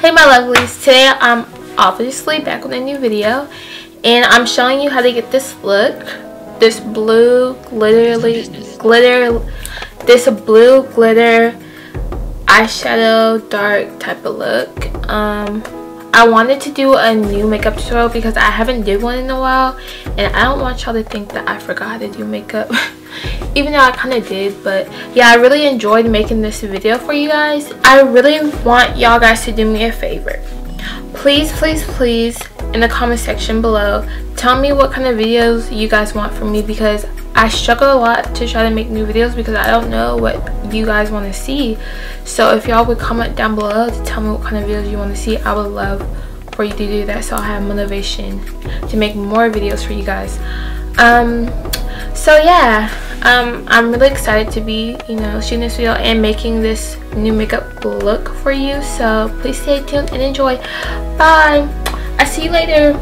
Hey my lovelies, today I'm obviously back with a new video and I'm showing you how to get this look. This blue glitterly glitter this blue glitter eyeshadow dark type of look. Um I wanted to do a new makeup tutorial because I haven't did one in a while and I don't want y'all to think that I forgot how to do makeup. even though I kind of did but yeah I really enjoyed making this video for you guys. I really want y'all guys to do me a favor. Please please please in the comment section below tell me what kind of videos you guys want from me because I struggle a lot to try to make new videos because I don't know what you guys want to see. So if y'all would comment down below to tell me what kind of videos you want to see I would love for you to do that so I have motivation to make more videos for you guys. Um so yeah um, I'm really excited to be, you know, shooting this video and making this new makeup look for you. So please stay tuned and enjoy. Bye. I see you later.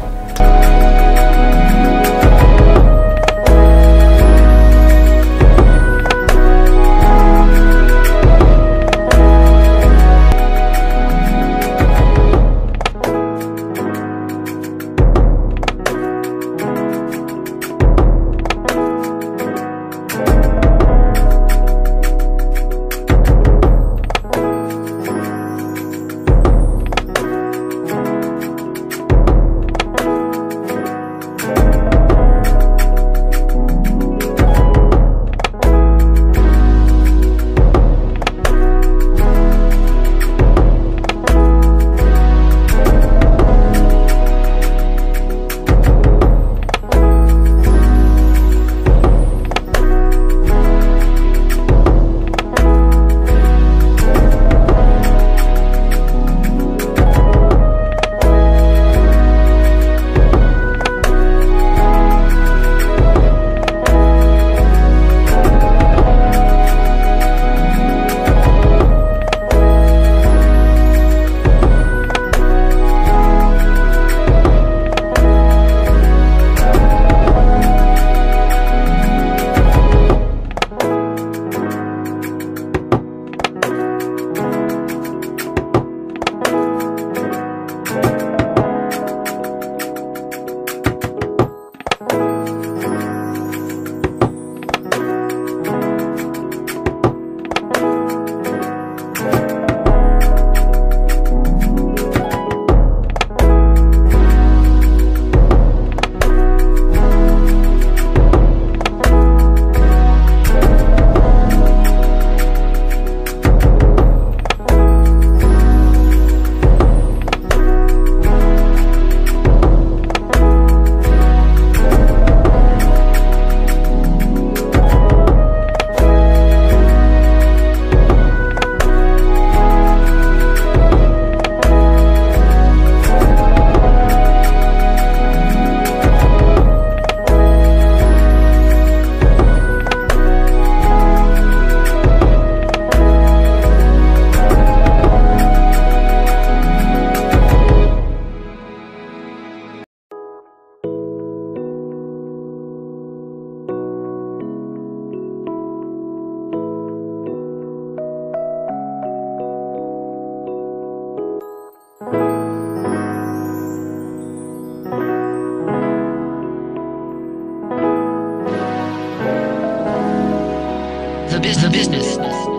Business.